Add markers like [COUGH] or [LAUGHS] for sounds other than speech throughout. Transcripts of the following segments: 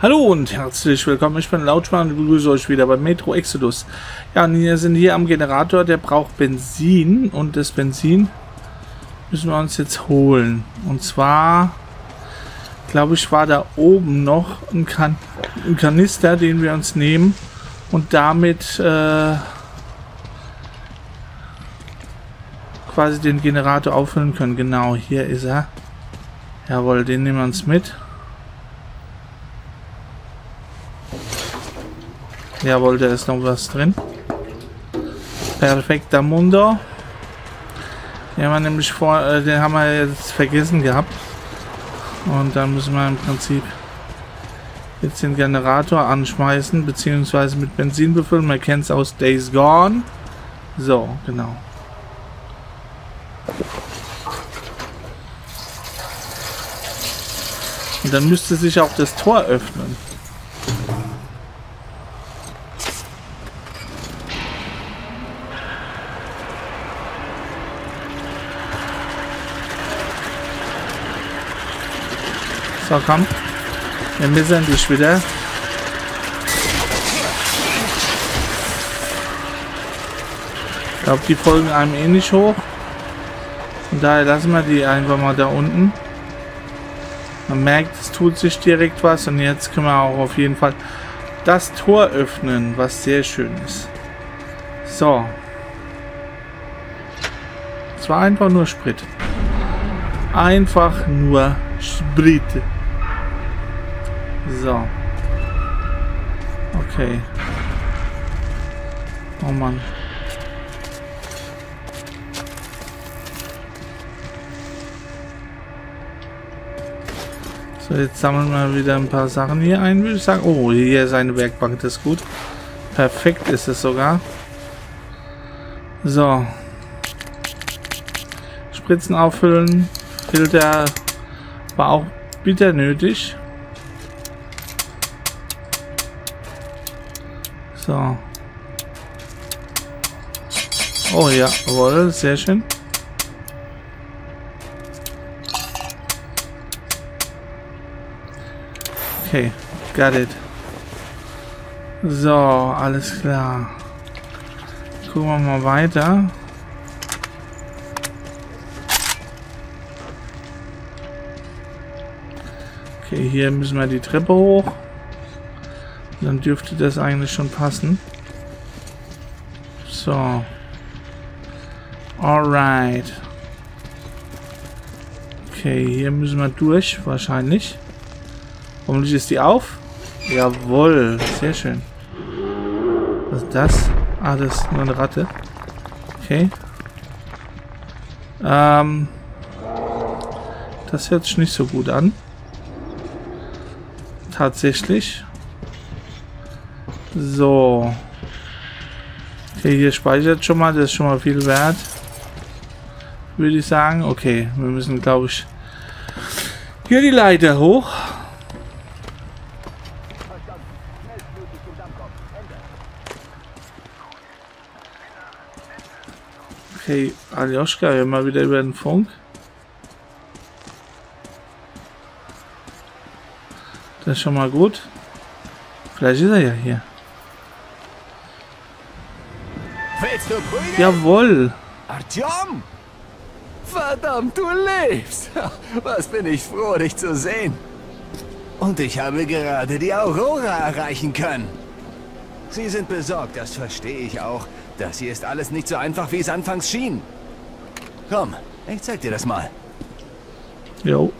Hallo und herzlich willkommen, ich bin Lautschmann und begrüße euch wieder bei Metro Exodus. Ja, wir sind hier am Generator, der braucht Benzin und das Benzin müssen wir uns jetzt holen. Und zwar, glaube ich, war da oben noch ein, kan ein Kanister, den wir uns nehmen und damit äh, quasi den Generator auffüllen können. Genau, hier ist er. Jawohl, den nehmen wir uns mit. Jawohl, da ist noch was drin. Perfekter Mundo. Den haben wir nämlich vor, äh, den haben wir jetzt vergessen gehabt. Und dann müssen wir im Prinzip jetzt den Generator anschmeißen, beziehungsweise mit Benzin befüllen. Man kennt es aus Days Gone. So, genau. Und dann müsste sich auch das Tor öffnen. So, komm. Wir müssen dich wieder. Ich glaube, die folgen einem eh nicht hoch. Von daher lassen wir die einfach mal da unten. Man merkt, es tut sich direkt was. Und jetzt können wir auch auf jeden Fall das Tor öffnen, was sehr schön ist. So. Es war einfach nur Sprit. Einfach nur Sprit. So. Okay. Oh Mann. So, jetzt sammeln wir wieder ein paar Sachen hier ein, würde ich sagen. Oh, hier ist eine Werkbank, das ist gut. Perfekt ist es sogar. So. Spritzen auffüllen. Filter war auch bitter nötig. So. Oh ja, jawohl, sehr schön. Okay, got it. So, alles klar. Gucken wir mal weiter. Okay, hier müssen wir die Treppe hoch. Dann dürfte das eigentlich schon passen. So. Alright. Okay, hier müssen wir durch, wahrscheinlich. Hoffentlich ist die auf. Jawohl, sehr schön. Was ist das? Ah, das ist nur eine Ratte. Okay. Ähm, das hört sich nicht so gut an. Tatsächlich. So. Okay, hier speichert schon mal. Das ist schon mal viel wert. Würde ich sagen. Okay, wir müssen, glaube ich, hier die Leiter hoch. Okay, Aljoschka, wir mal wieder über den Funk. Das ist schon mal gut. Vielleicht ist er ja hier. Jawohl. Artyom! Verdammt, du lebst! [LAUGHS] Was bin ich froh, dich zu sehen. Und ich habe gerade die Aurora erreichen können. Sie sind besorgt, das verstehe ich auch. Das hier ist alles nicht so einfach, wie es anfangs schien. Komm, ich zeig dir das mal. Jo.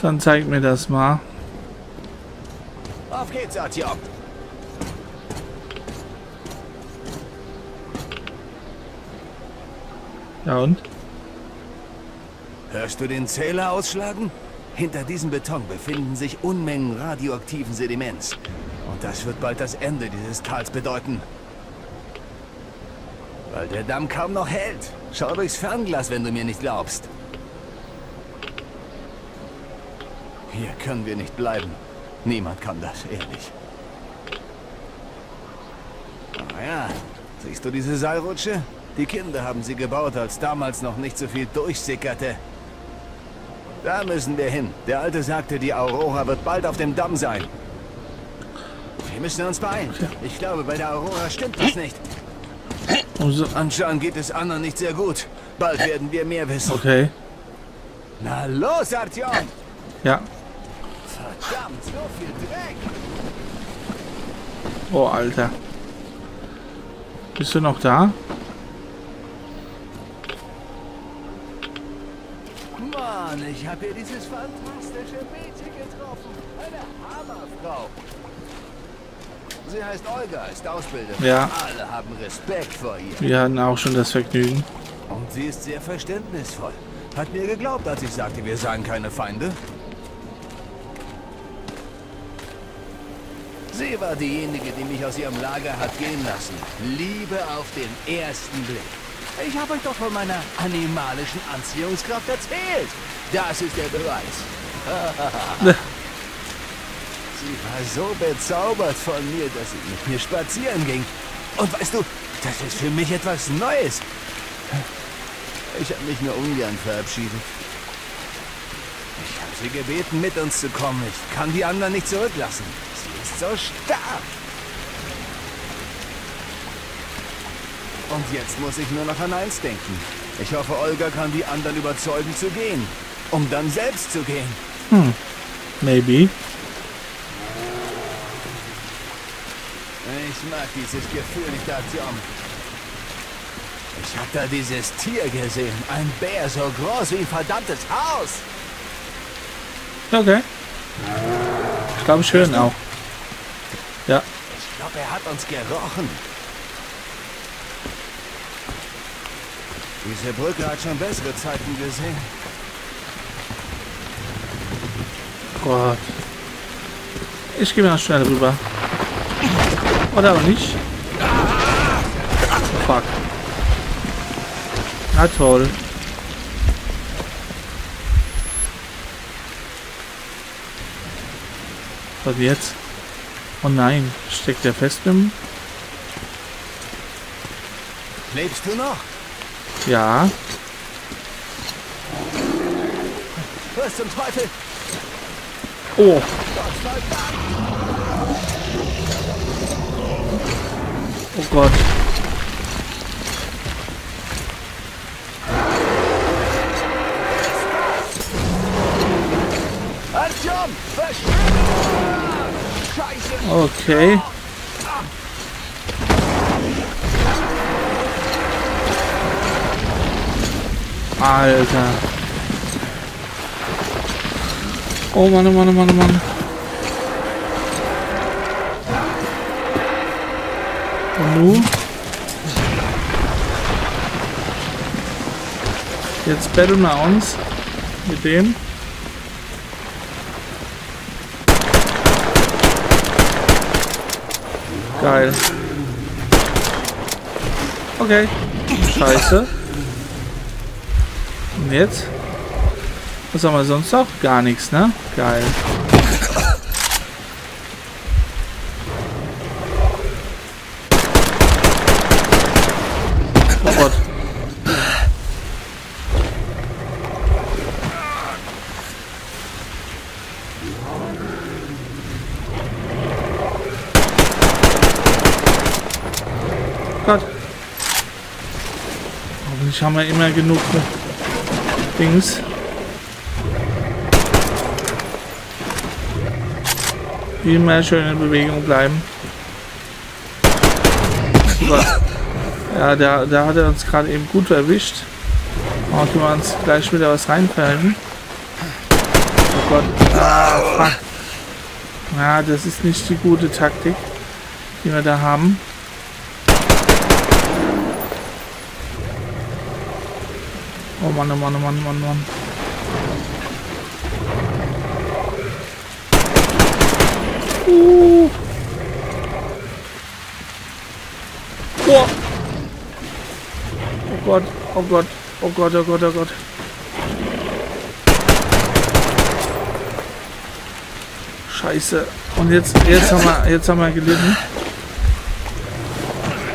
Dann zeig mir das mal. Auf geht's, Artyom. Ja und? Hörst du den Zähler ausschlagen? Hinter diesem Beton befinden sich Unmengen radioaktiven Sediments. Und das wird bald das Ende dieses Tals bedeuten. Weil der Damm kaum noch hält. Schau durchs Fernglas, wenn du mir nicht glaubst. Hier können wir nicht bleiben. Niemand kann das, ehrlich. Ah ja, siehst du diese Seilrutsche? Die Kinder haben sie gebaut, als damals noch nicht so viel durchsickerte. Da müssen wir hin. Der Alte sagte, die Aurora wird bald auf dem Damm sein. Wir müssen uns beeilen. Ich glaube, bei der Aurora stimmt das nicht. Also, Anscheinend geht es anderen nicht sehr gut. Bald werden wir mehr wissen. okay. Na los, Artyom! Ja. Verdammt, so viel Dreck! Oh, Alter. Bist du noch da? Mann, ich habe hier dieses fantastische Mädchen getroffen. Eine Hammerfrau. Sie heißt Olga, ist Ausbilderin. Ja. Alle haben Respekt vor ihr. Wir hatten auch schon das Vergnügen. Und sie ist sehr verständnisvoll. Hat mir geglaubt, als ich sagte, wir seien keine Feinde. Sie war diejenige, die mich aus ihrem Lager hat gehen lassen. Liebe auf den ersten Blick. Ich habe euch doch von meiner animalischen Anziehungskraft erzählt. Das ist der Beweis. [LAUGHS] Sie war so bezaubert von mir, dass sie mit mir spazieren ging. Und weißt du, das ist für mich etwas Neues. Ich habe mich nur ungern verabschiedet. Ich habe sie gebeten, mit uns zu kommen. Ich kann die anderen nicht zurücklassen. Sie ist so stark. Und jetzt muss ich nur noch an eins denken. Ich hoffe, Olga kann die anderen überzeugen zu gehen. Um dann selbst zu gehen. Maybe. Ich mag dieses Gefühl nicht, Artyom. Ich hab da dieses Tier gesehen. Ein Bär so groß wie ein verdammtes Haus. Okay. Ich glaube schön auch. Ja. Ich glaube, er hat uns gerochen. Diese Brücke hat schon bessere Zeiten gesehen. Gott. Ich gehe mal schnell rüber. Oder aber nicht. Fuck. Na toll. Was jetzt? Oh nein, steckt der fest im... Lebst du noch? Ja. Was zum Teufel? Oh, oh Gott. Okay. Alter. Oh Mann, oh Mann, oh Mann, oh Mann. Nu? Jetzt battlen wir uns mit dem. Geil. Okay. Scheiße. Und jetzt? Was haben wir sonst noch? Gar nichts, ne? Geil. Oh Gott. Gott. Hoffentlich haben wir immer genug Dings. Immer schön in Bewegung bleiben. Ja, da, da hat er uns gerade eben gut erwischt. Oh, können wir uns gleich wieder was reinfallen. Oh Gott. Ah. Ja, das ist nicht die gute Taktik, die wir da haben. Oh Mann, oh Mann, oh Mann, oh Mann, oh Mann. Uh. Oh. oh Gott, oh Gott, oh Gott, oh Gott, oh Gott. Scheiße. Und jetzt, jetzt haben wir, jetzt haben wir gelitten.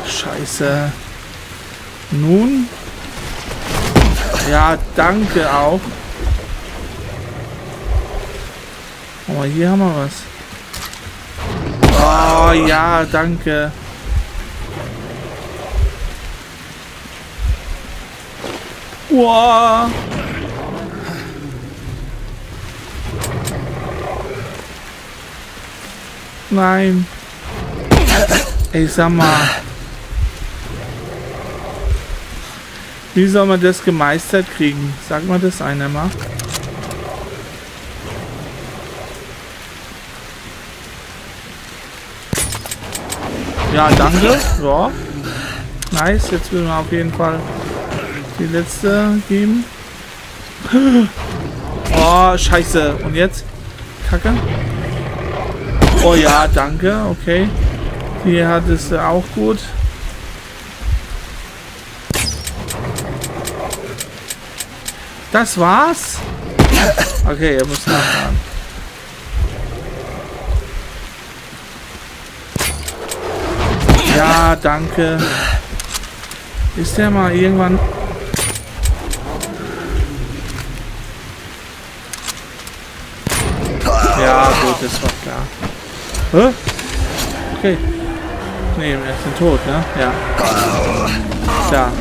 Scheiße. Nun ja, danke auch. Oh, hier haben wir was. Oh, ja, danke. Wow. Nein. Ey, sag mal. Wie soll man das gemeistert kriegen? Sag mal das einer mal. Ja, danke. Ja. Nice. Jetzt will man auf jeden Fall die letzte geben. Oh, scheiße. Und jetzt? Kacke. Oh ja, danke. Okay. Die hat es auch gut. Das war's? Okay, ihr müsst nachfahren. Ja, danke. Ist der mal irgendwann... Ja, gut, das war klar. Hä? Okay. Nee, er ist tot, ne? Ja. Da.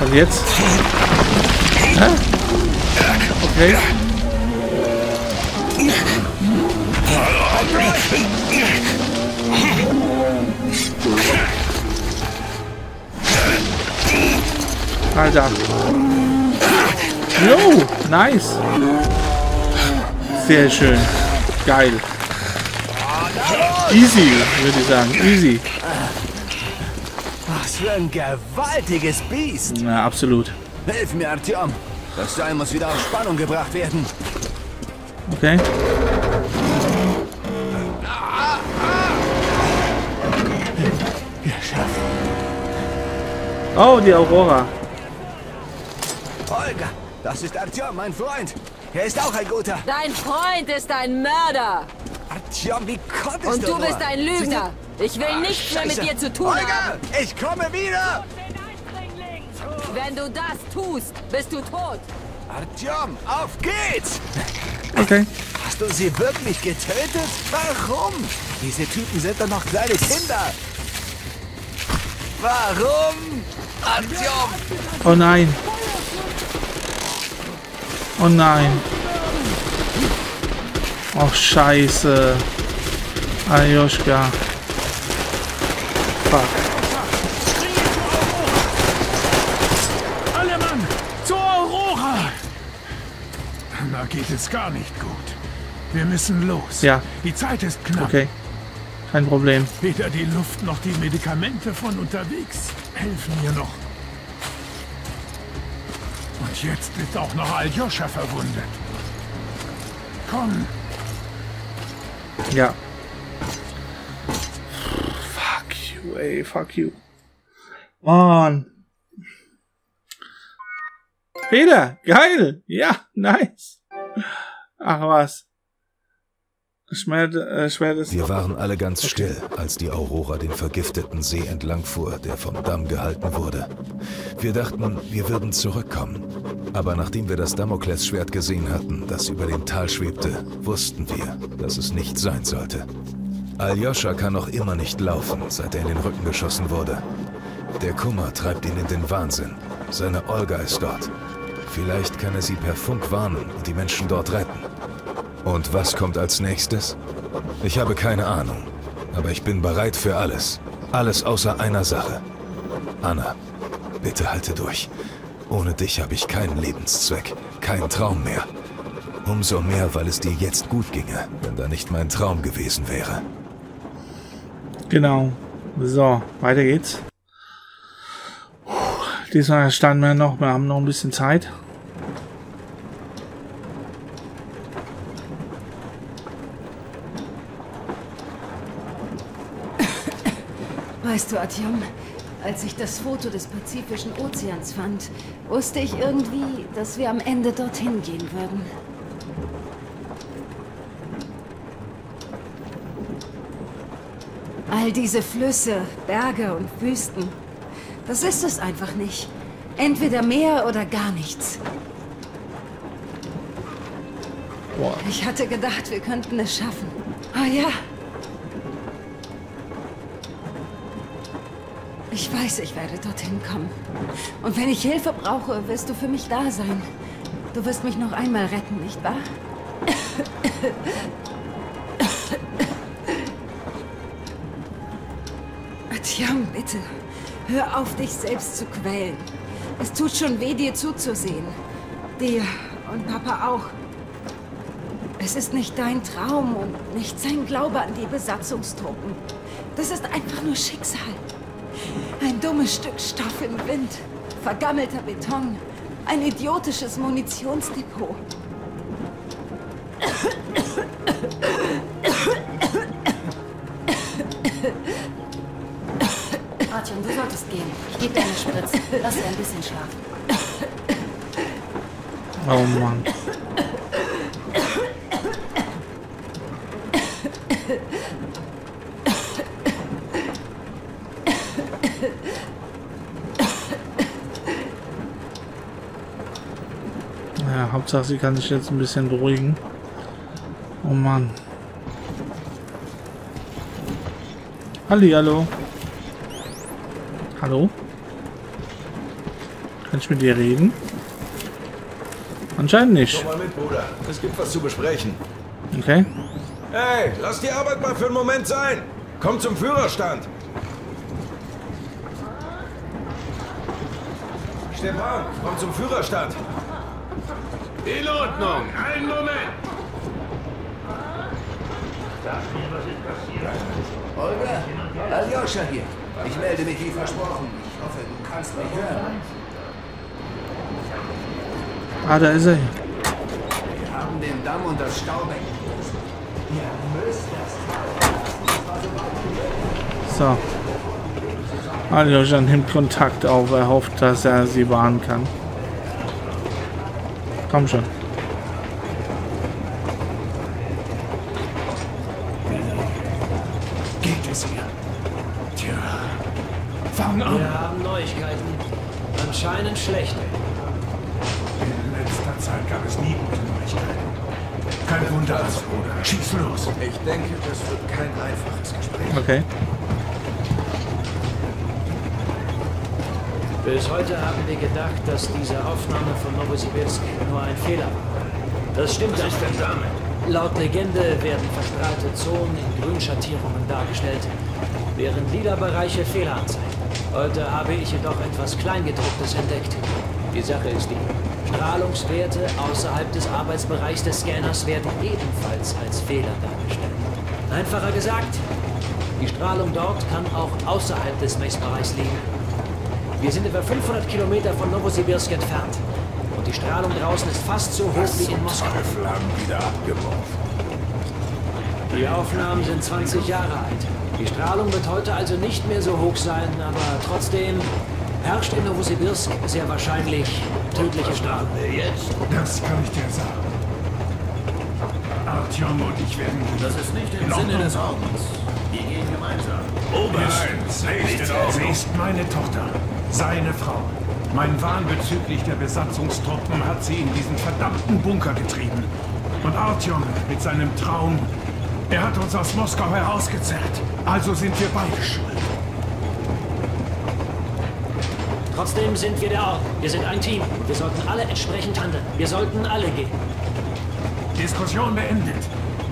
Und jetzt? Hä? Okay. Alter. Jo, nice. Sehr schön. Geil. Easy, würde ich sagen. Easy. Was für ein gewaltiges Biest. Na, absolut. Hilf mir, Artyom. Das Seil muss wieder auf Spannung gebracht werden. Okay. Geschafft. Oh, die Aurora. Olga, das ist Artyom, mein Freund. Er ist auch ein guter. Dein Freund ist ein Mörder. Artyom, wie konntest Und du du nur? bist ein Lügner. Ich will nichts mehr mit dir zu tun Olga, haben. ich komme wieder. Wenn du das tust, bist du tot. Artyom, auf geht's. Okay. Hast du sie wirklich getötet? Warum? Diese Typen sind doch noch kleine Kinder. Warum? Artyom! Oh nein. Oh nein. Oh scheiße. Aljoschka. Fuck. Alle Mann! Zur Aurora! Da geht es gar nicht gut. Wir müssen los. Ja. Die Zeit ist knapp. Okay. Kein Problem. Weder die Luft noch die Medikamente von unterwegs helfen mir noch. Jetzt ist auch noch Aljoscha verwundet. Komm, Ja. Fuck you, ey. Fuck you. Mann. Peter, geil. Ja, nice. Ach was. Schwert, äh, Schwert ist... Wir waren alle ganz still, als die Aurora den vergifteten See entlangfuhr, der vom Damm gehalten wurde. Wir dachten, wir würden zurückkommen. Aber nachdem wir das Damoklesschwert gesehen hatten, das über dem Tal schwebte, wussten wir, dass es nicht sein sollte. Aljoscha kann noch immer nicht laufen, seit er in den Rücken geschossen wurde. Der Kummer treibt ihn in den Wahnsinn. Seine Olga ist dort. Vielleicht kann er sie per Funk warnen und die Menschen dort retten. Und was kommt als nächstes? Ich habe keine Ahnung, aber ich bin bereit für alles. Alles außer einer Sache. Anna, bitte halte durch. Ohne dich habe ich keinen Lebenszweck, keinen Traum mehr. Umso mehr, weil es dir jetzt gut ginge, wenn da nicht mein Traum gewesen wäre. Genau. So, weiter geht's. Puh, Diesmal standen wir noch, wir haben noch ein bisschen Zeit. Weißt du, Artyom, als ich das Foto des Pazifischen Ozeans fand, wusste ich irgendwie, dass wir am Ende dorthin gehen würden. All diese Flüsse, Berge und Wüsten, das ist es einfach nicht. Entweder mehr oder gar nichts. Boah. Ich hatte gedacht, wir könnten es schaffen. Ah ja. Ich weiß, ich werde dorthin kommen. Und wenn ich Hilfe brauche, wirst du für mich da sein. Du wirst mich noch einmal retten, nicht wahr? Atjam, bitte. Hör auf, dich selbst zu quälen. Es tut schon weh, dir zuzusehen. Dir und Papa auch. Es ist nicht dein Traum und nicht sein Glaube an die Besatzungstruppen. Das ist einfach nur Schicksal. Ein dummes Stück Stoff im Wind. Vergammelter Beton. Ein idiotisches Munitionsdepot. Artyom, du solltest gehen. Ich gebe dir eine Spritze. Lass dir ein bisschen schlafen. Oh Mann. Ja, Hauptsache sie kann sich jetzt ein bisschen beruhigen. Oh Mann. Halli, hallo. Hallo? Kann ich mit dir reden? Anscheinend nicht. Komm mal mit, Bruder. Es gibt was zu besprechen. Okay. Hey, lass die Arbeit mal für einen Moment sein. Komm zum Führerstand. Stefan, komm zum Führerstand. In Ordnung, einen Moment. Olga, Aljoscha hier. Ich melde mich wie versprochen. Ich hoffe, du kannst mich hören. Ah, da ist er. Wir haben den Damm und das Staubecken. Ihr müsst das So. Aljojan nimmt Kontakt auf. Er hofft, dass er sie warnen kann. Komm schon. Geht es ihr? Tja. Fang an. Wir haben Neuigkeiten. Anscheinend schlechte. In letzter Zeit gab es nie gute Neuigkeiten. Kein Wunder, also, Bruder. Schieß los. Ich denke, das wird kein einfaches Gespräch. Okay. Bis heute haben wir gedacht, dass diese Aufnahme von Novosibirsk nur ein Fehler war. Das stimmt Was ist denn damit? Laut Legende werden Zonen in Grünschattierungen dargestellt, während lila Bereiche Fehler anzeigen. Heute habe ich jedoch etwas Kleingedrucktes entdeckt. Die Sache ist die, Strahlungswerte außerhalb des Arbeitsbereichs des Scanners werden ebenfalls als Fehler dargestellt. Einfacher gesagt, die Strahlung dort kann auch außerhalb des Messbereichs liegen. Wir sind etwa 500 Kilometer von Novosibirsk entfernt. Und die Strahlung draußen ist fast so hoch wie in Moskau. Teufel haben wieder abgeworfen. Die Aufnahmen sind 20 Jahre alt. Die Strahlung wird heute also nicht mehr so hoch sein, aber trotzdem herrscht in Novosibirsk sehr wahrscheinlich tödliche Strahlung. Das kann ich dir sagen. Artyom und ich werden... Das ist nicht im Sinne des Ordens. Wir gehen gemeinsam. Oberst, sie ist meine Tochter. Seine Frau. Mein Wahn bezüglich der Besatzungstruppen hat sie in diesen verdammten Bunker getrieben. Und Artyom mit seinem Traum, er hat uns aus Moskau herausgezerrt. Also sind wir beide schuld. Trotzdem sind wir der Orden. Wir sind ein Team. Wir sollten alle entsprechend handeln. Wir sollten alle gehen. Diskussion beendet.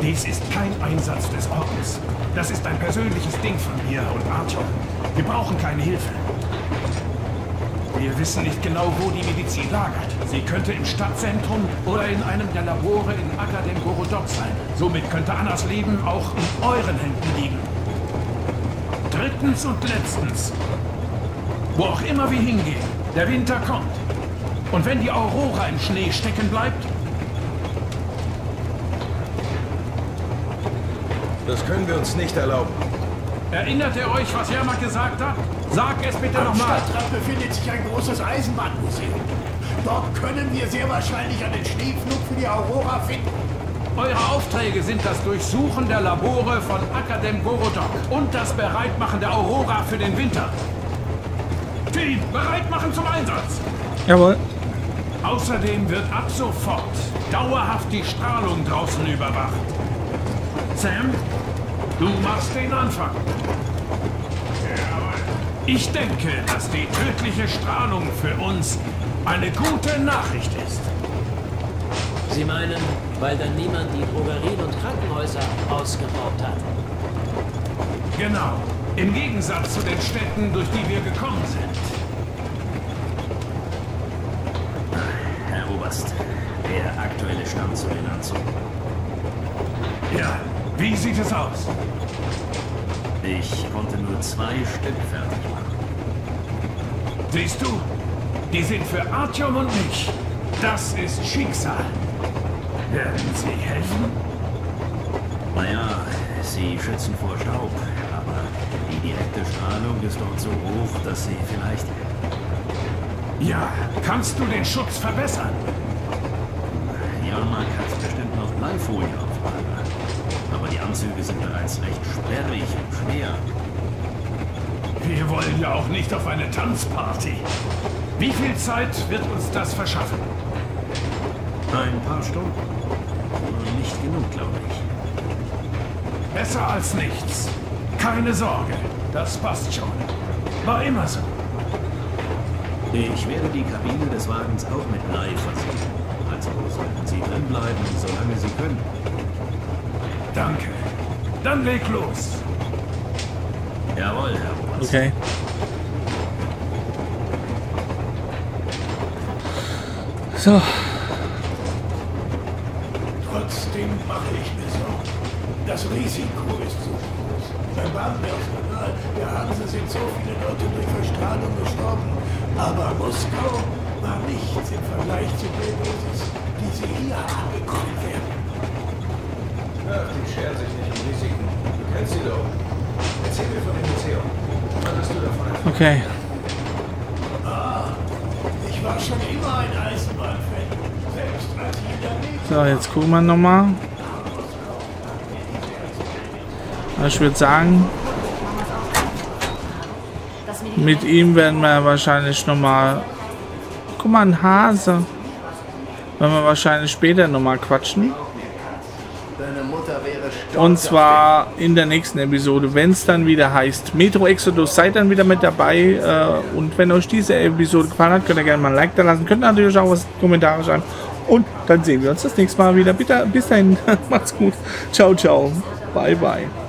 Dies ist kein Einsatz des Ordens. Das ist ein persönliches Ding von mir und Artyom. Wir brauchen keine Hilfe. Wir wissen nicht genau, wo die Medizin lagert. Sie könnte im Stadtzentrum oder in einem der Labore in Akadem Gorodok sein. Somit könnte Annas Leben auch in euren Händen liegen. Drittens und letztens. Wo auch immer wir hingehen, der Winter kommt. Und wenn die Aurora im Schnee stecken bleibt, Das können wir uns nicht erlauben. erinnert ihr euch, was Jermak gesagt hat? Sag es bitte Am nochmal. Stadtrand befindet sich ein großes Eisenbahnmuseum. Dort können wir sehr wahrscheinlich einen Schneepflug für die Aurora finden. Eure Aufträge sind das Durchsuchen der Labore von Akadem Gorodok und das Bereitmachen der Aurora für den Winter. Team, bereit machen zum Einsatz. Jawohl. Außerdem wird ab sofort dauerhaft die Strahlung draußen überwacht. Sam, du machst den Anfang. Ich denke, dass die tödliche Strahlung für uns eine gute Nachricht ist. Sie meinen, weil dann niemand die Drogerien und Krankenhäuser ausgeraubt hat? Genau. Im Gegensatz zu den Städten, durch die wir gekommen sind. Herr Oberst, der aktuelle Stand zu den Anzügen. Ja, wie sieht es aus? Ich konnte nur zwei Stück fertig machen. Siehst du? Die sind für Artyom und mich. Das ist Schicksal. Werden Sie helfen? Naja, sie schützen vor Staub, aber die direkte Strahlung ist dort so hoch, dass sie vielleicht... Ja, kannst du den Schutz verbessern? Jarmark hat bestimmt noch Bleifolie auf Lager. Aber die Anzüge sind bereits recht sperrig und schwer. Wir wollen ja auch nicht auf eine Tanzparty. Wie viel Zeit wird uns das verschaffen? Ein paar Stunden. Nicht genug, glaube ich. Besser als nichts. Keine Sorge, das passt schon. War immer so. Ich werde die Kabine des Wagens auch mit Blei versehen. Also sollten Sie drin bleiben, solange Sie können. Danke. Dann leg los. Jawohl, Herr Oberst. Okay. So, Trotzdem mache ich mir Sorgen. Das Risiko ist zu groß. Beim Bahnpersonal der Hanse sind so viele Leute durch Verstrahlung gestorben. Aber Moskau war nichts im Vergleich zu den Dosis, die sie hier angekommen werden. Ach, die scheren sich nicht um Risiken. Du kennst sie doch. Erzähl mir von dem Museum. Was hast du davon erfahren? okay. Ich war schon immer ein Eisenbahnfan. Selbst als ich in der Nähe So, jetzt gucken wir nochmal. Ich würde sagen, mit ihm werden wir wahrscheinlich nochmal... Guck mal, ein Hase. Werden wir wahrscheinlich später nochmal quatschen. Und zwar in der nächsten Episode, wenn es dann wieder heißt Metro Exodus, seid dann wieder mit dabei. Äh, und wenn euch diese Episode gefallen hat, könnt ihr gerne mal ein Like da lassen. Könnt natürlich auch was Kommentare schreiben. Und dann sehen wir uns das nächste Mal wieder. Bitte, bis dahin, [LAUGHS] macht's gut. Ciao, ciao. Bye, bye.